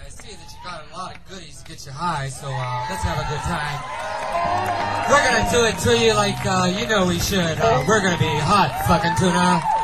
I see that you got a lot of goodies to get you high, so uh, let's have a good time. We're gonna do it to you like uh, you know we should. Uh, we're gonna be hot fucking tuna.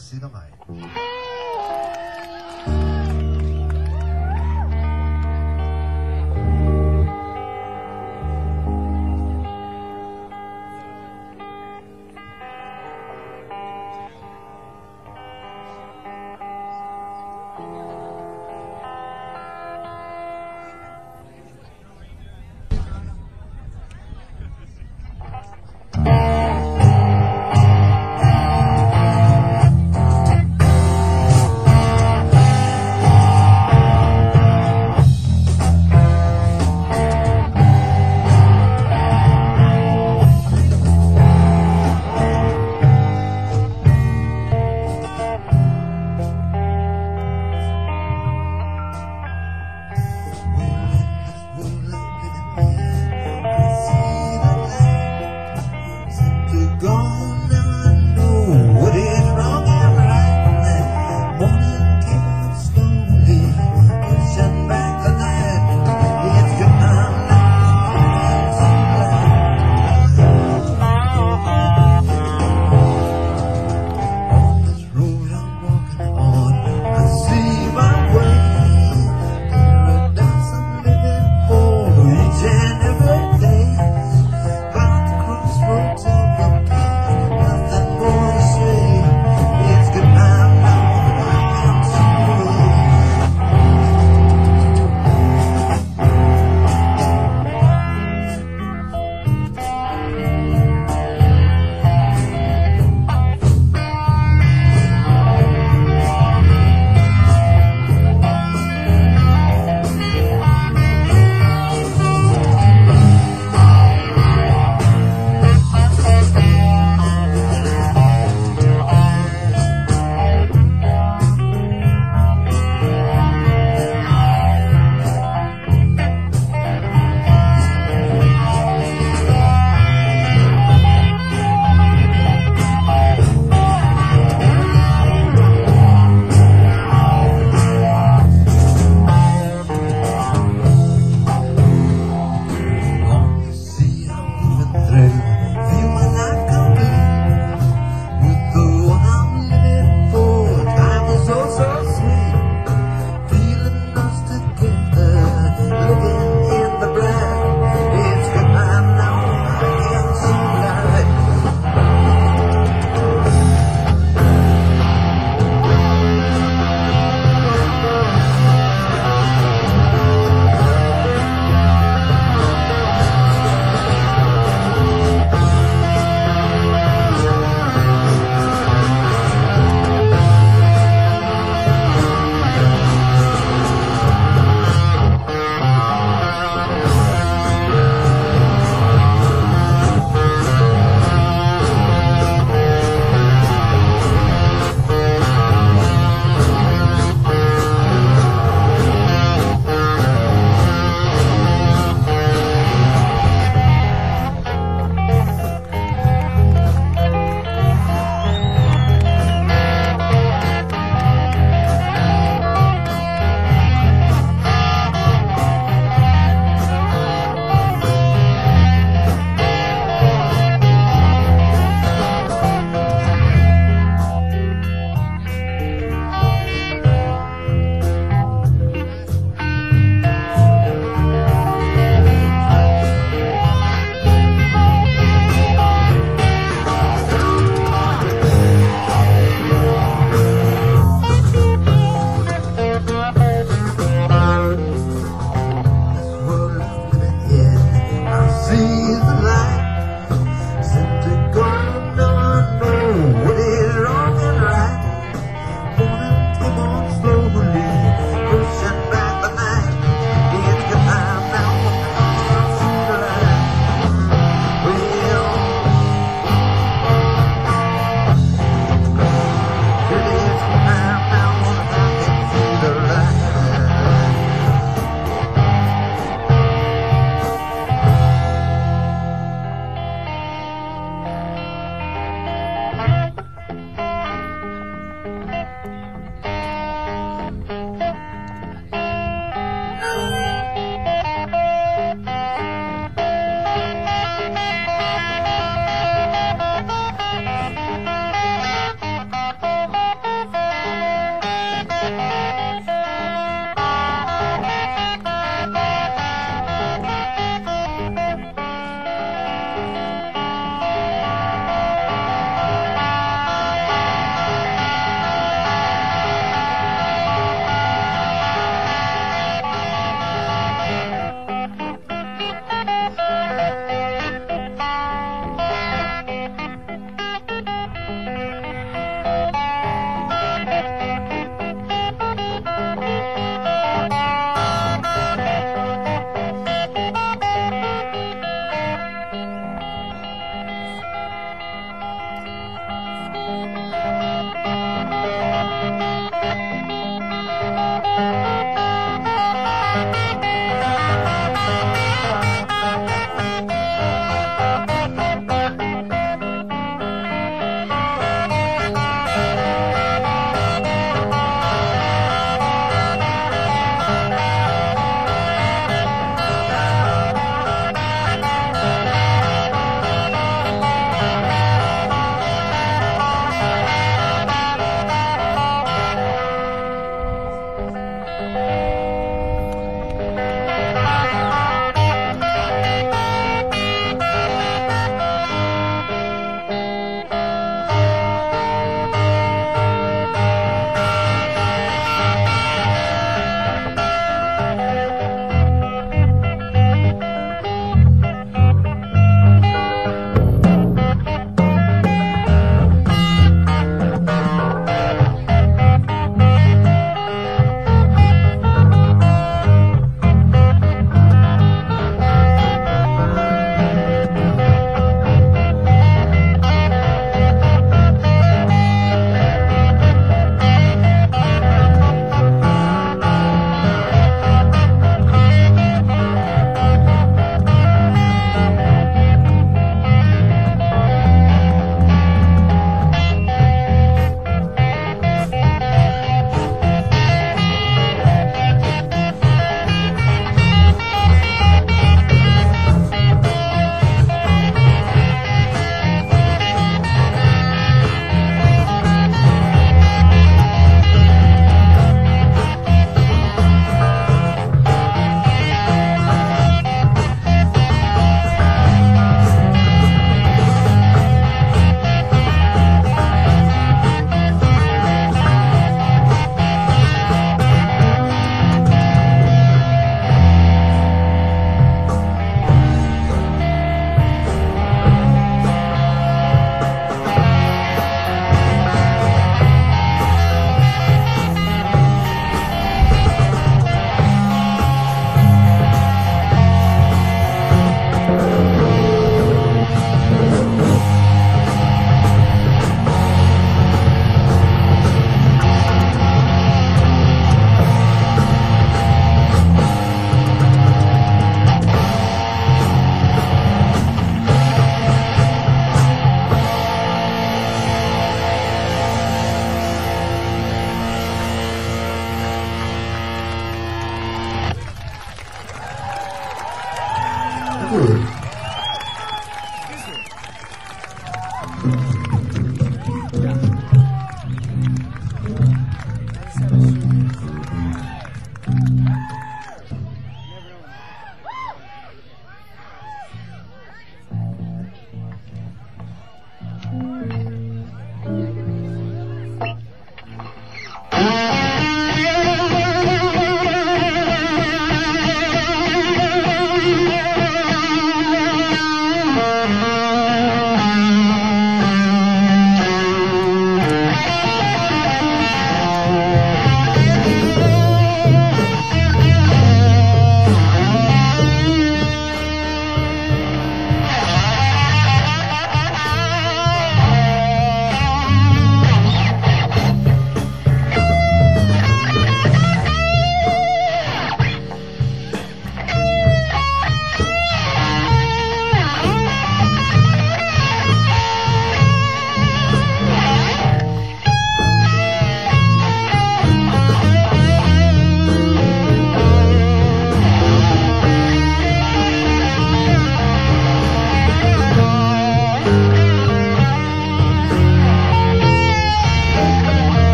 assez normal.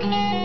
But some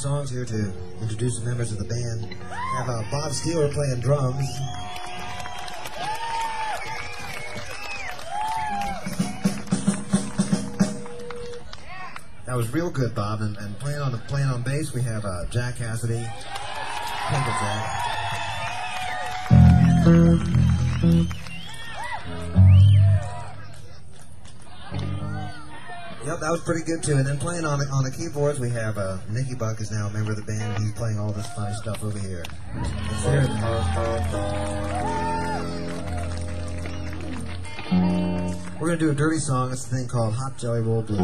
songs here to introduce the members of the band. We have uh, Bob Steeler playing drums. That was real good, Bob. And, and playing on the playing on bass, we have uh, Jack Casady. Thank you, Jack. Yep, that was pretty good too. And then playing on the on the keyboards, we have uh, Nicky Buck is now a member of the band. He's playing all this fun stuff over here. We're gonna do a dirty song. It's a thing called Hot Jelly Roll Blues.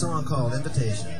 Song called Invitation.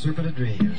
Serpent of Dreams.